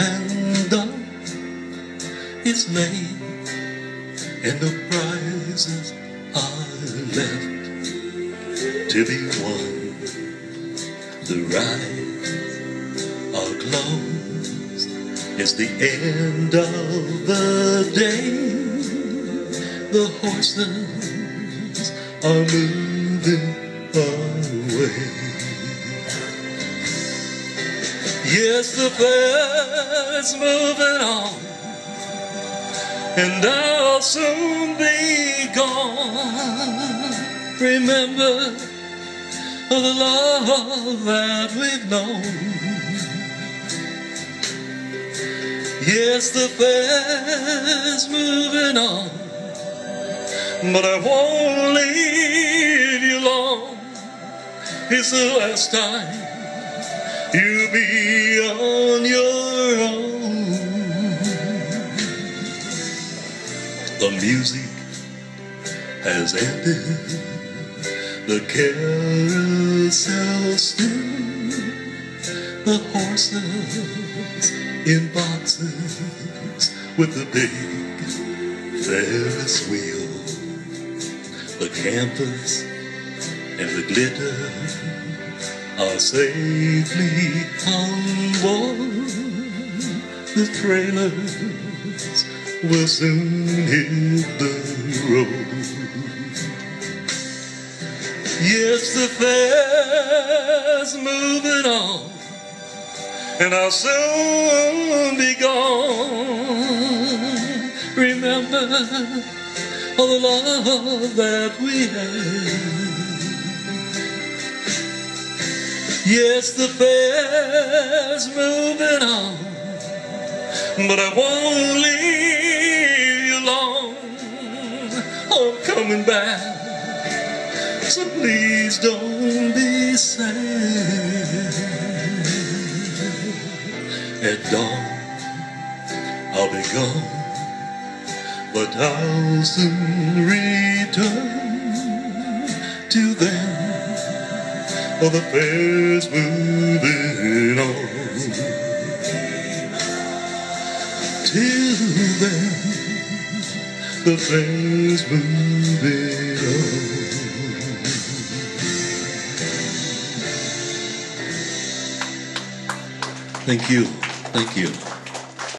and done. It's made and the prizes are left to be won. The ride are closed. It's the end of the day. The horses are moving away. Yes, the fair's moving on, and I'll soon be gone. Remember the love that we've known. Yes, the fair's moving on, but I won't leave you long. It's the last time you'll be on your own. The music has ended, the carousel still, the horses in boxes with the big Ferris wheel, the campus and the glitter are safely on board. The trailers will soon hit the road. Yes, the fair's moving on, and I'll soon be gone. Remember all the love that we had. Yes, the fair's moving on, but I won't leave you long. I'm coming back, so please don't be sad. At dawn, I'll be gone, but I'll soon return. Till then. Oh, the fair's moving on. Till then, the fair's moving on. Thank you. Thank you.